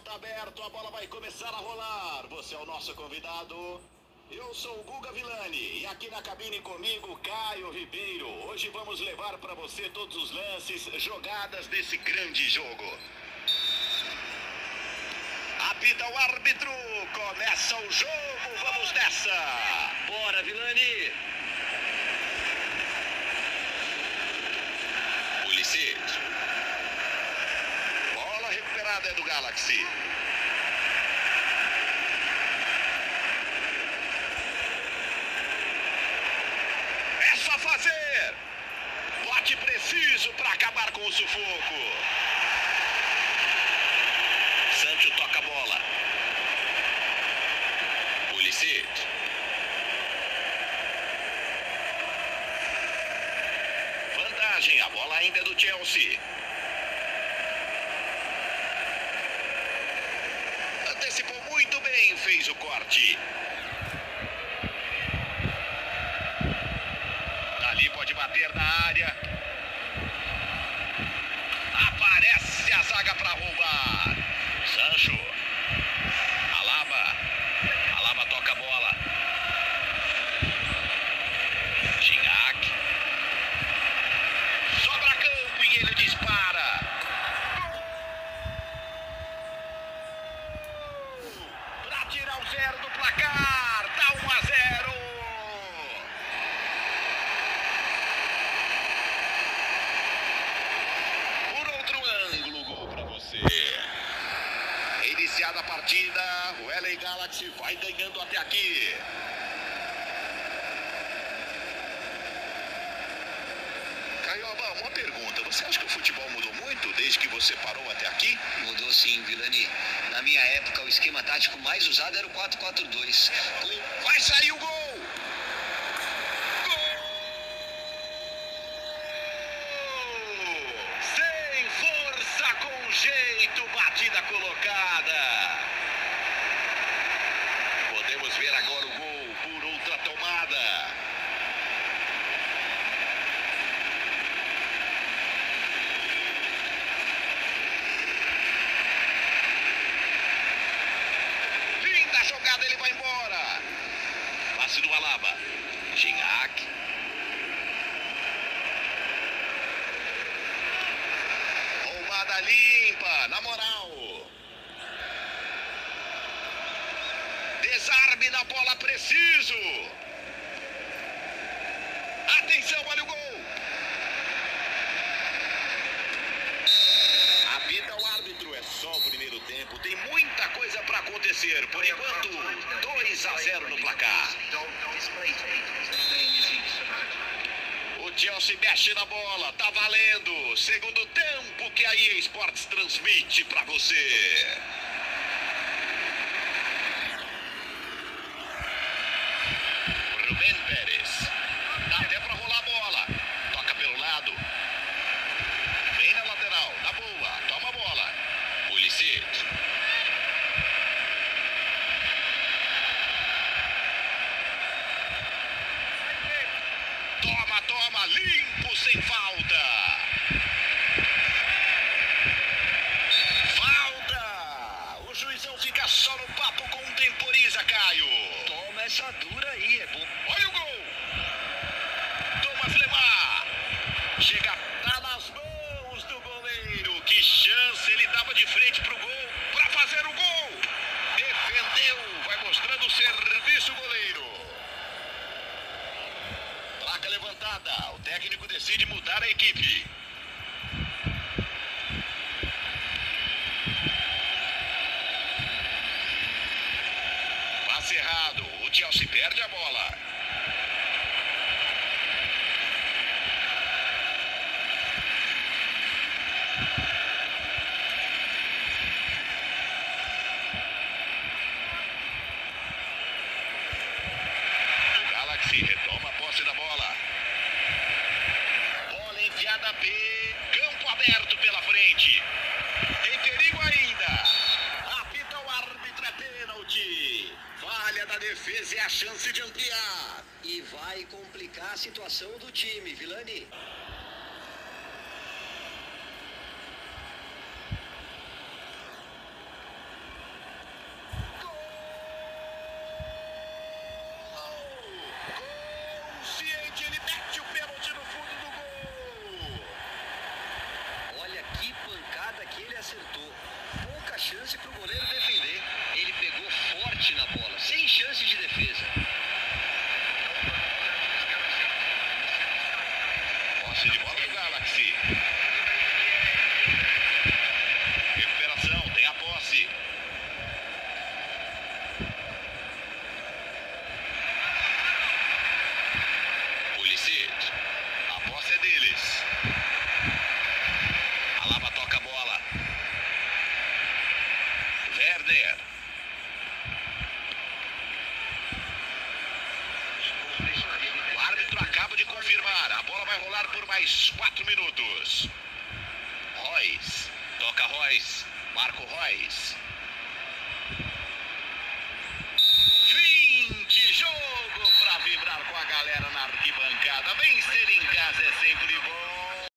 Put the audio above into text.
canal tá aberto, a bola vai começar a rolar. Você é o nosso convidado. Eu sou o Guga Villani e aqui na cabine comigo Caio Ribeiro. Hoje vamos levar para você todos os lances, jogadas desse grande jogo. Apita o árbitro, começa o jogo, vamos nessa. Bora, Vilani. Pulisic. Recuperada é do Galaxy. É só fazer. Bote preciso para acabar com o sufoco. Sancho toca a bola. Pulisic. Vantagem, a bola ainda é do Chelsea. O corte. Ali pode bater na área. Aparece a zaga para roubar. Sancho. Alaba. Alaba toca a bola. Gignac. Sobra campo e ele dispara. Para tirar o zero do placar. Dá 1 a 0. Por outro ângulo, gol para você. Iniciada a partida, o LA Galaxy vai ganhando até aqui. Caioba, uma pergunta. Você acha que o futebol mudou muito desde que você parou até aqui? Mudou sim, Vilani. Na minha época, o esquema tático mais usado era o 4-4-2. Vai sair o gol! Gol! Sem força, com jeito, batida colocada. Podemos ver agora o gol por outra tomada. Linda jogada, ele vai embora. Alaba. Gignac. Roubada limpa, na moral. Desarme na bola preciso. Atenção, olha o gol. Apita o árbitro, é só o primeiro tempo. Tem muita coisa para acontecer. Por enquanto, 2 a 0 no placar. O Chelsea mexe na bola, tá valendo. Segundo tempo que a EA Sports transmite para você. Rubén Pérez. Dá até pra rolar a bola. Toca pelo lado. Vem na lateral, na boa. Toma a bola. Pulisic. Toma, toma, limpo, sem falta. Falta! O juizão fica só no papo com um temporiza, Caio. Toma essa dura aí, é bom. Olha o gol! Thomas Lemar! Chega, tá nas mãos do goleiro. Que chance! Ele dava de frente pro gol para fazer o gol. Defendeu, vai mostrando o serviço goleiro. Levantada. O técnico decide mudar a equipe. Passe errado. O Chelsea perde a bola. defesa é a chance de ampliar. E vai complicar a situação do time, Vilani. chance para o goleiro defender. Ele pegou forte na bola. Posse de bola do Galaxy. Por mais quatro minutos. Royce. Toca Royce. Marco Royce.